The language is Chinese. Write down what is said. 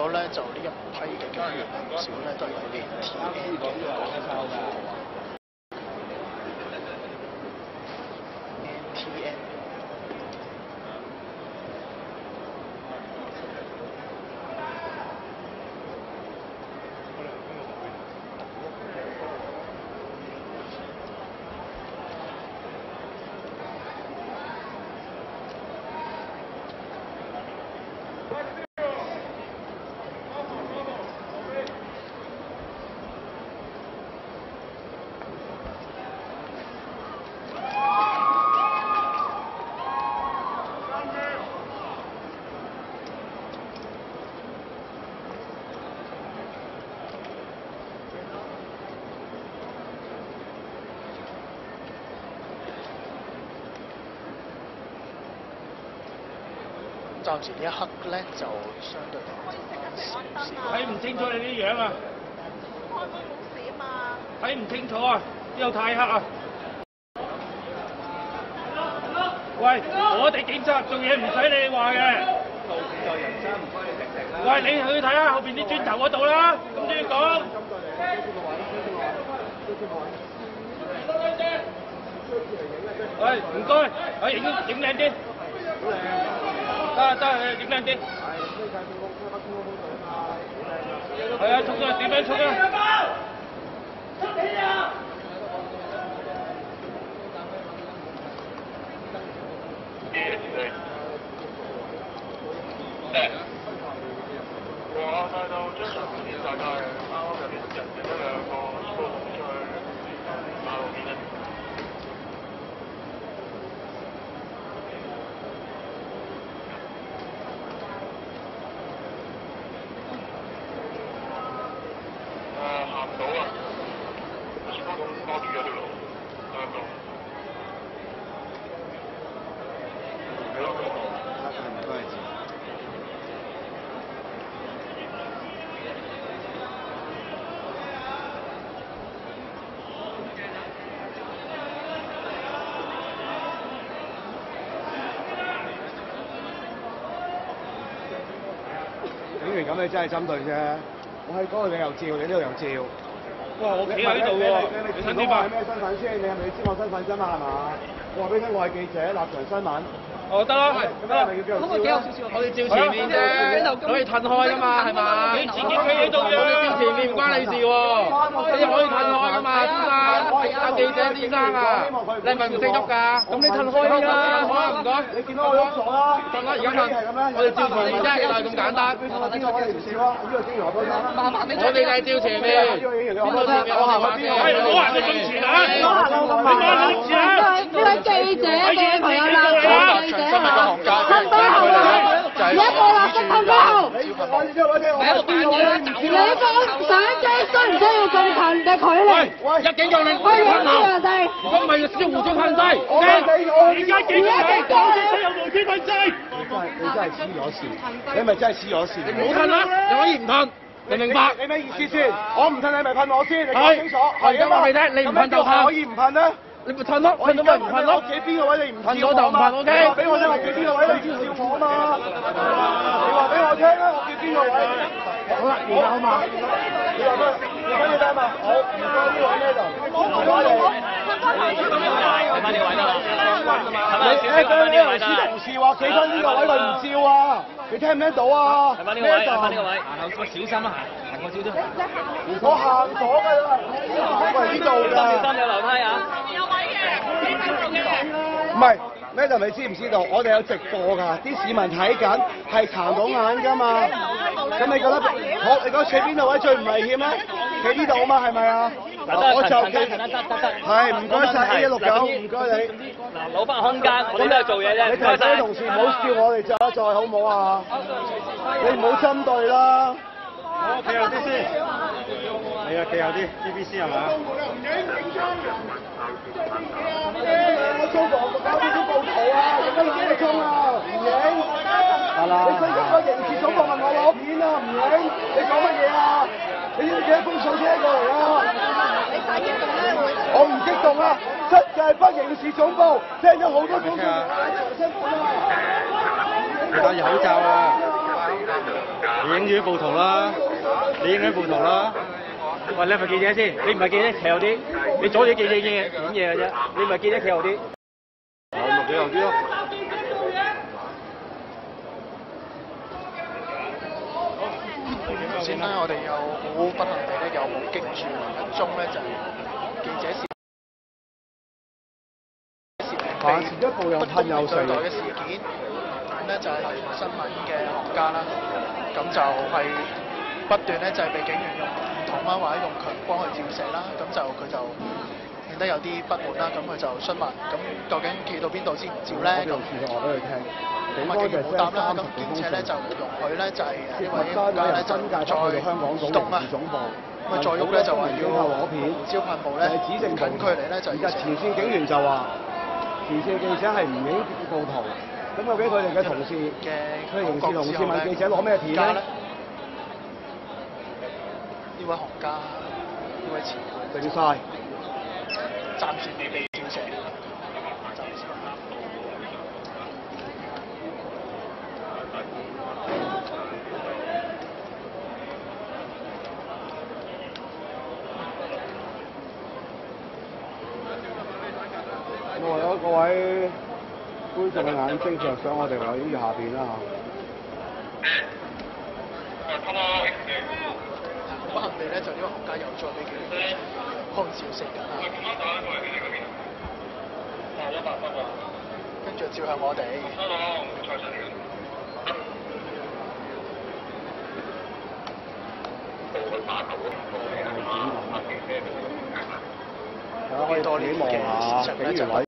咗咧，就呢一批嘅警員唔少咧都係有 NTN 嘅。暫時呢一刻咧就相對。睇唔清楚你啲樣啊！開會冇事啊嘛。睇唔清楚啊！呢度太黑啊！喂，我哋警察做嘢唔使你話嘅。喂，你去睇下後邊啲磚頭嗰度啦，咁都要講。喂，唔該，我影影靚啲。啲。係啊，衝啊！點樣衝啊？我睇到張相片，大概啱啱入邊人影咗兩個粗龍出去馬路邊咧。行唔到啊！全部都包住咗條路，兩個。唔該字。警員咁你真係針對啫，我喺嗰度你又照，你呢度又照。哇！我企喺度喎，你你身點啊見到我係？咩身份先？你係咪知我身份啫嘛？係嘛？我話俾你聽，我係記者，立場新聞。哦，得啦，咁係咪要繼續照咧？我哋照前面啫，可以褪開噶嘛，係嘛？你自己企喺度我哋照。前面唔關你事喎，你可以褪開噶嘛，先生，阿記者先生啊，你係咪唔識喐㗎？咁你褪開啦，好啊，唔該。你見到我喐咗啦？得啦，而家褪，我哋照前面啫，就係咁簡單。我。哋就係照前面，呢個警員你話俾我，行邊個，唔好話你咁前啊！你唔好話你咁前！呢位記者嘅朋友啦，記者啊，而家過啦，褪翻後。你？放相機需唔需要咁近嘅距離？喂，一警用令，我影到人哋，如果唔係，燒胡椒噴劑。我問你，我而家警用令，講你有無端噴劑。你真係黐咗線，你咪真係黐咗線。唔好褪啦，你可以唔褪，你明白？你咩意思先？我唔褪你咪噴我先，你講係清楚。我而家話你聽你唔噴就噴可以唔噴咧？你咪褪咯，我褪到咪唔褪咯我。企邊個位你唔褪咗就唔褪，OK？你話俾我聽，我企邊個位你唔笑我啊嘛？你話俾我聽啦，我企邊個位？好啦，而家好嘛？你話咩？你跟住聽嘛？好，唔該呢位呢度，唔該你。睇翻呢位得啦，你誒對你有啲同事話企翻呢個位佢唔照啊？你聽唔聽到啊？睇翻呢個位，睇翻呢個位，行後小心啊，行行過少少。我行咗㗎啦，我係呢度㗎。小心有樓梯啊！有位嘅，你睇到嘅。唔係咩就你知唔知道？我哋有直播㗎，啲市民睇緊係殘到眼㗎嘛。咁你覺得好？你覺得企邊度位最唔危險咧？企呢度啊嘛，係咪啊？我就企得得得得。係唔該晒 A 一六九，唔該你。嗱，攞翻空間，我哋都係做嘢啫。你提醒啲同事唔好叫我哋再一再好唔好啊？你唔好針對啦。好企後啲先。係啊，企後啲 BBC 係嘛？我租房搞呢啲報圖啊，影得幾個鐘啊，唔影。你想個刑事总部問我攞片啊，唔影。你讲乜嘢啊？你知唔知幾多封信聽過嚟啊？你睇激動咧。我唔激动啊！七界北刑事总部聽咗好多封信，長新聞啊！你戴住口罩啊！你影住啲暴徒啦，你影緊暴徒啦。喂，你系咪記者先？你唔系记者，企後啲。你阻住記者影嘢影嘢嘅啫。你唔係記者，企後啲。我咪企後啲咯。頭先咧，我哋又好不幸地咧，又目擊住一宗咧，就記者涉行前一步又噴又對待。嘅事件，咁咧就係新聞嘅行家啦，咁就係不斷咧就係被警員用電筒啦，或者用強光去照射啦，咁就佢就顯得有啲不滿啦，咁佢就詢問，咁究竟企到邊度先唔照咧？咁我俾佢聽，警咁啊，警員冇答啦，咁兼且咧就容許咧就係涉因為及單位由呢個咧就新界北去香港總移動啊刑事。總部，咁啊，再喐咧就話要攞片，胡椒噴霧咧係指定近距離咧就而家前線警員就話，前線記者係唔影暴徒，咁究竟佢哋嘅同事，嘅佢哋刑事同事問記者攞咩片咧？呢位行家，呢位前輩定晒。暫時未被照射，暫時。我為咗各位觀眾嘅眼睛着想，我哋留意下邊啦不幸地咧，就呢個行家又再俾警員開照射緊啦，跟住照向我哋。可以多啲望下位。